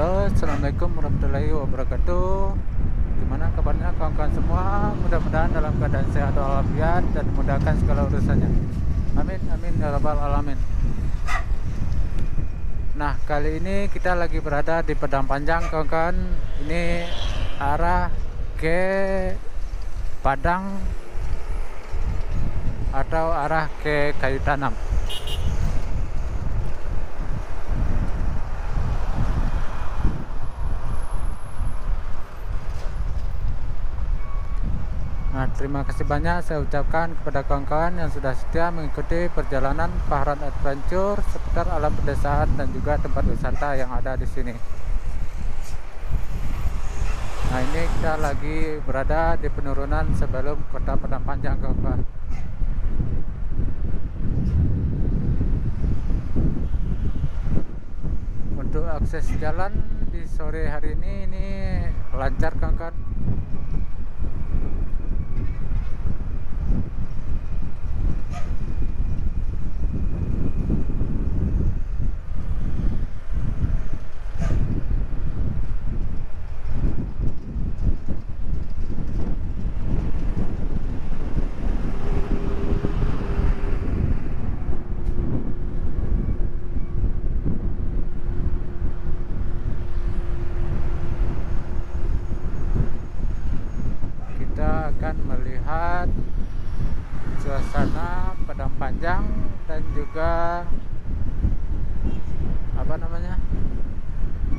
Halo, assalamualaikum warahmatullahi wabarakatuh. Gimana kabarnya kawan-kawan semua? Mudah-mudahan dalam keadaan sehat walafiat dan memudahkan segala urusannya. Amin, amin ya rabbal alamin. Nah, kali ini kita lagi berada di Padang Panjang, kawan-kawan. Ini arah ke Padang atau arah ke kayu tanam. Nah, terima kasih banyak saya ucapkan kepada kawan-kawan yang sudah setia mengikuti perjalanan Fahran Adventure seputar alam pedesaan dan juga tempat wisata yang ada di sini. Nah, ini kita lagi berada di penurunan sebelum kota Padang Panjang, kawan-kawan. Untuk akses jalan di sore hari ini ini lancar, kawan-kawan. kita akan melihat suasana Padang Panjang dan juga apa namanya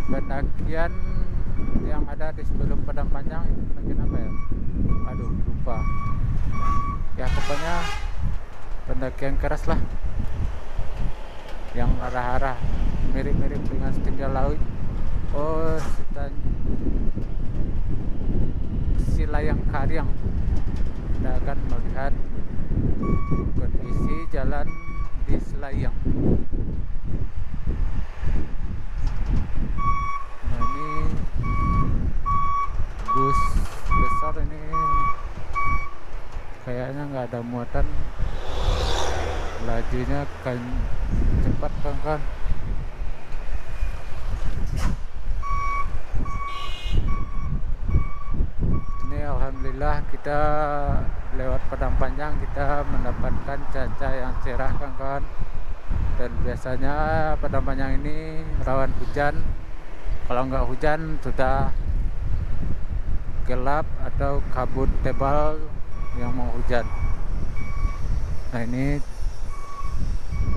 pendakian yang ada di sebelum Padang Panjang itu pendakian apa ya? Aduh lupa. Ya pokoknya pendakian keras lah yang arah-arah mirip-mirip dengan setinggal laut. Oh, Silayang Karyang kita akan melihat kondisi jalan di Selayang. Nah ini bus besar ini kayaknya nggak ada muatan. Lajunya kan cepat kan kan ini alhamdulillah kita lewat padang panjang kita mendapatkan cuaca yang cerah kawan-kawan. Dan biasanya padang panjang ini rawan hujan. Kalau nggak hujan sudah gelap atau kabut tebal yang mau hujan. Nah ini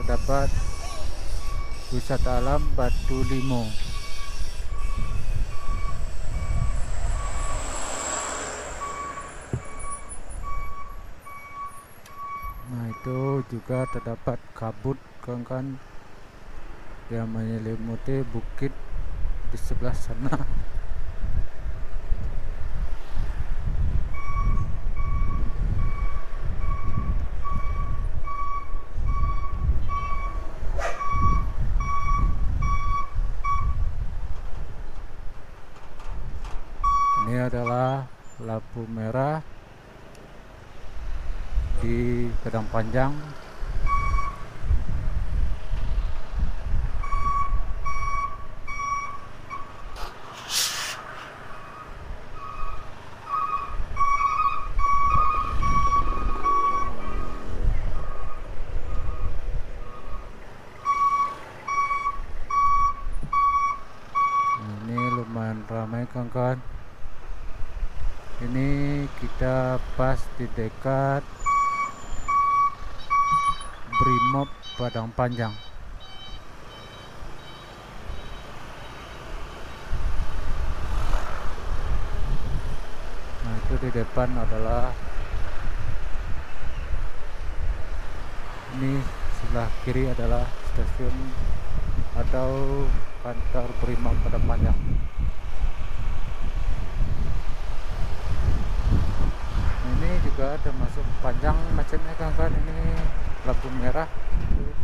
terdapat wisata alam Batu Limo itu juga terdapat kabut kawan-kawan yang menyelimuti bukit di sebelah sana. Ini adalah lampu merah di Padang Panjang. Ramai kawan-kawan. Ini kita pas di dekat Brimob Padang Panjang. Nah itu di depan adalah ini sebelah kiri adalah stasiun atau kantor Brimob Padang Panjang. Ini juga ada masuk panjang macetnya kawan-kawan. Ini lampu merah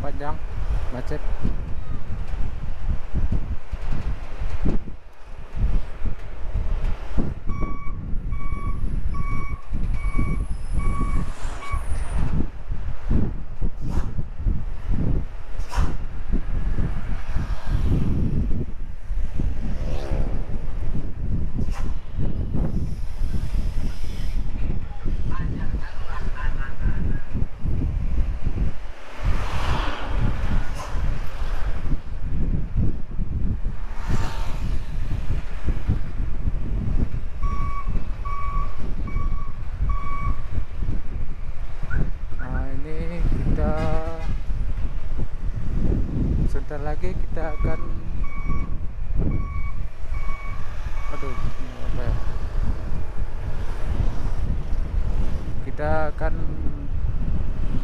panjang macet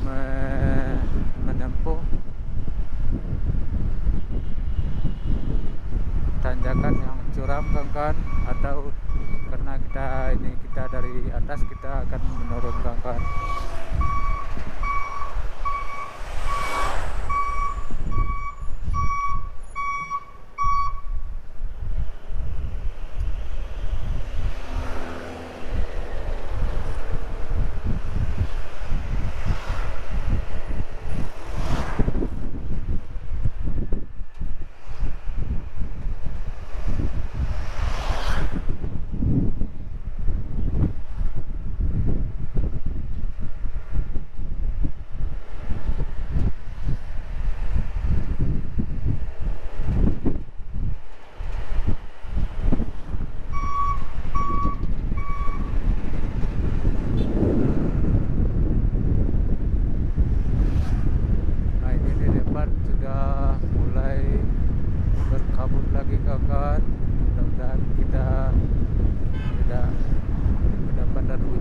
akan menempuh tanjakan yang curam kan kan atau karena kita ini kita dari atas kita akan menurun kan kan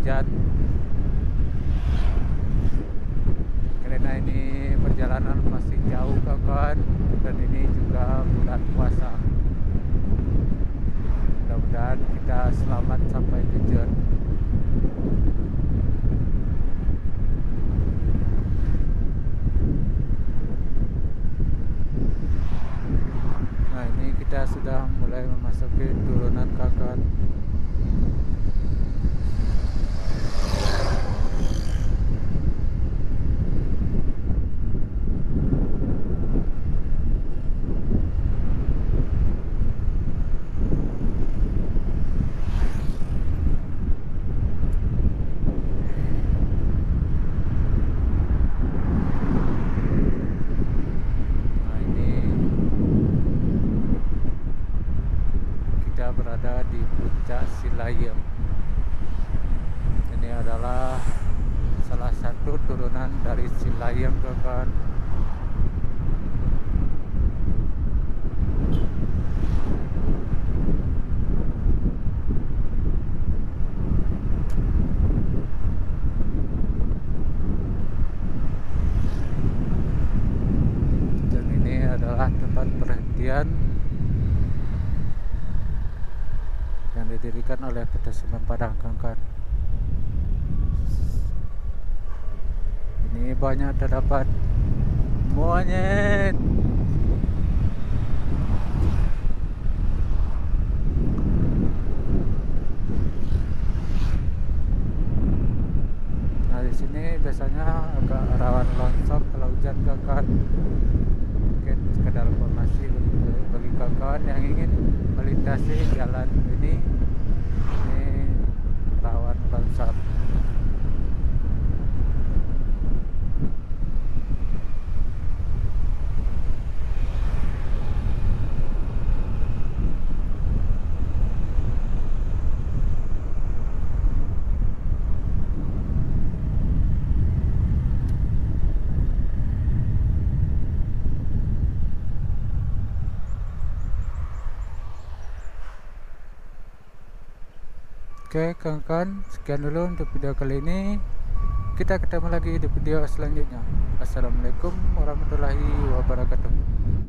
hujan Karena ini perjalanan masih jauh kawan Dan ini juga bulan puasa. Mudah-mudahan kita selamat sampai tujuan. Nah ini kita sudah mulai memasuki turunan kakan Nah ini kita berada di Silayem. Ini adalah salah satu turunan dari Silayem kawan. Dan ini adalah tempat perhentian yang didirikan oleh PT Semen Padang Kangkan. Ini banyak terdapat monyet. Nah di sini biasanya agak rawan longsor kalau hujan kawan. Mungkin sekedar informasi bagi, bagi kawan yang ingin melintasi jalan ini rawan longsor. Oke kawan-kawan sekian dulu untuk video kali ini. Kita ketemu lagi di video selanjutnya. Assalamualaikum warahmatullahi wabarakatuh